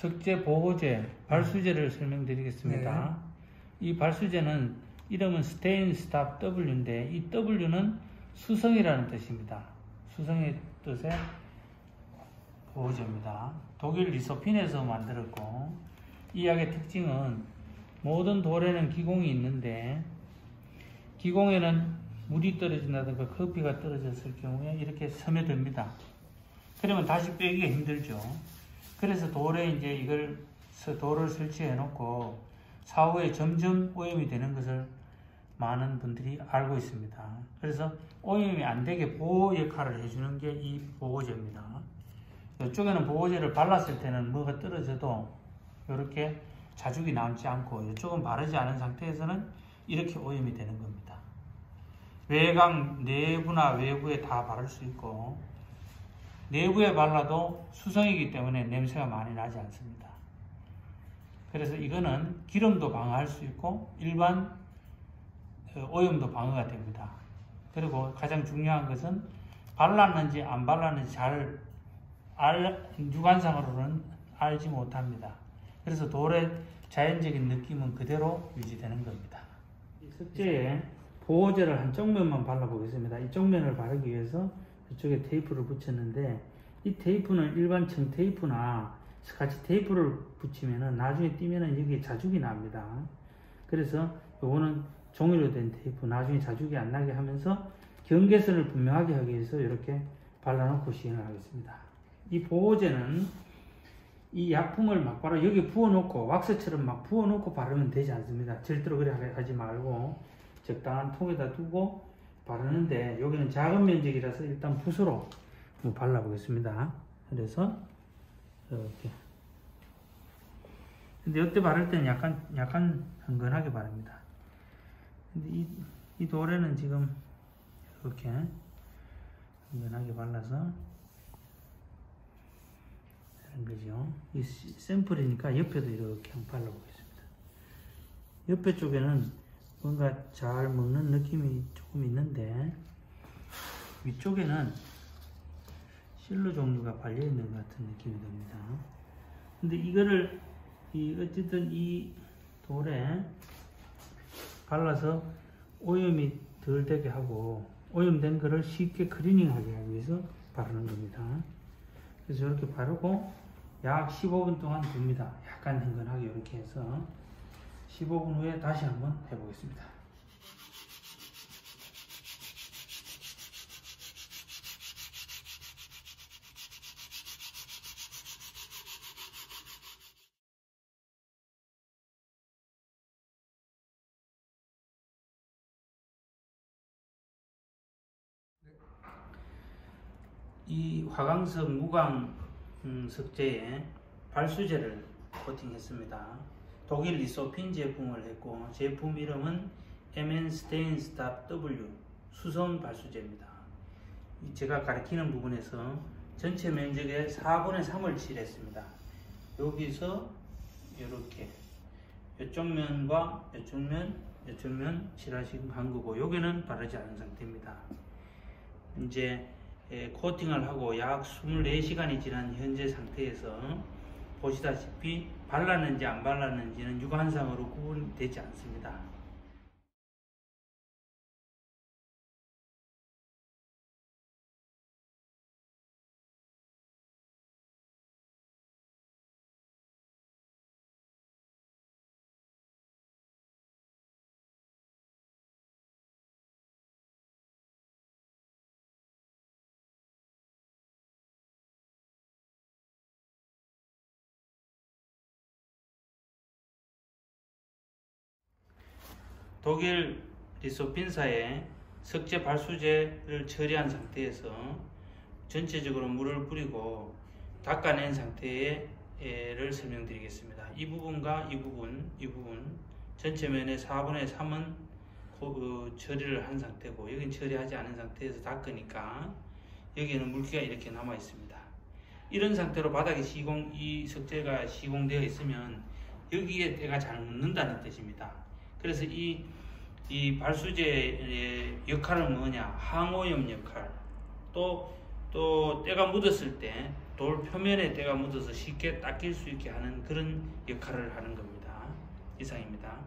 석재 보호제, 발수제를 설명드리겠습니다. 이 발수제는 이름은 스테인 스탑 W인데 이 W는 수성이라는 뜻입니다. 수성의 뜻의 보호제입니다. 독일 리소핀에서 만들었고 이 약의 특징은 모든 돌에는 기공이 있는데 기공에는 물이 떨어진다든가 커피가 떨어졌을 경우에 이렇게 스며듭니다. 그러면 다시 빼기가 힘들죠. 그래서 돌에 이제 이걸 돌을 설치해 놓고 사후에 점점 오염이 되는 것을 많은 분들이 알고 있습니다. 그래서 오염이 안 되게 보호 역할을 해주는 게 이 보호제입니다. 이쪽에는 보호제를 발랐을 때는 뭐가 떨어져도 이렇게 자죽이 남지 않고 이쪽은 바르지 않은 상태에서는 이렇게 오염이 되는 겁니다. 외곽 내부나 외부에 다 바를 수 있고 내부에 발라도 수성이기 때문에 냄새가 많이 나지 않습니다. 그래서 이거는 기름도 방어할 수 있고 일반 어, 오염도 방어가 됩니다. 그리고 가장 중요한 것은 발랐는지 안 발랐는지 잘 알, 육안상으로는 알지 못합니다. 그래서 돌의 자연적인 느낌은 그대로 유지되는 겁니다. 석재에 보호제를 한쪽 면만 발라보겠습니다. 이쪽 면을 바르기 위해서 이쪽에 테이프를 붙였는데 이 테이프는 일반 청 테이프나 같이 테이프를 붙이면은 나중에 띄면은 여기에 자죽이 납니다. 그래서 요거는 종이로 된 테이프 나중에 자죽이 안 나게 하면서 경계선을 분명하게 하기 위해서 이렇게 발라놓고 시행을 하겠습니다. 이 보호제는 이 약품을 막 바로 여기 부어놓고 왁스처럼 막 부어놓고 바르면 되지 않습니다. 절대로 그래 하지 말고 적당한 통에다 두고 바르는데 여기는 작은 면적이라서 일단 붓으로 발라보겠습니다. 그래서 이렇게 근데 이때 바를 때는 약간 약간 흥건하게 바릅니다. 근데 이, 이 돌에는 지금 이렇게 흥건하게 발라서 거죠. 이 샘플이니까 옆에도 이렇게 한번 발라보겠습니다. 옆에 쪽에는 뭔가 잘 먹는 느낌이 위쪽에는 실로 종류가 발려 있는 것 같은 느낌이 듭니다. 근데 이거를 이 어쨌든 이 돌에 발라서 오염이 덜 되게 하고 오염된 거를 쉽게 클리닝하게 하기 위해서 바르는 겁니다. 그래서 이렇게 바르고 약 15분 동안 둡니다. 약간 흥건하게 이렇게 해서 15분 후에 다시 한번 해보겠습니다. 이 화강석 무광 음, 석재에 발수제를 코팅했습니다. 독일 리소핀 제품을 했고 제품 이름은 MN Stain Stop W 수성 발수제입니다. 제가 가리키는 부분에서 전체 면적의 4분의 3을 칠했습니다. 여기서 이렇게 이쪽 면과 이쪽 면, 이쪽 면 칠하시고 간 거고 여기는 바르지 않은 상태입니다. 이제 예, 코팅을 하고 약 24시간이 지난 현재 상태에서 보시다시피 발랐는지 안 발랐는지는 육안상으로 구분되지 않습니다. 독일 리소핀사에 석재 발수제를 처리한 상태에서 전체적으로 물을 뿌리고 닦아낸 상태를 설명드리겠습니다. 이 부분과 이 부분, 이 부분 전체 면의 4분의 3은 그 처리를 한 상태고 여기는 처리하지 않은 상태에서 닦으니까 여기에는 물기가 이렇게 남아 있습니다. 이런 상태로 바닥에 시공, 이 석재가 시공되어 있으면 여기에 때가 잘 묻는다는 뜻입니다. 그래서 이, 이 발수제의 역할은 뭐냐? 항오염 역할. 또, 또 때가 묻었을 때 돌 표면에 때가 묻어서 쉽게 닦일 수 있게 하는 그런 역할을 하는 겁니다. 이상입니다.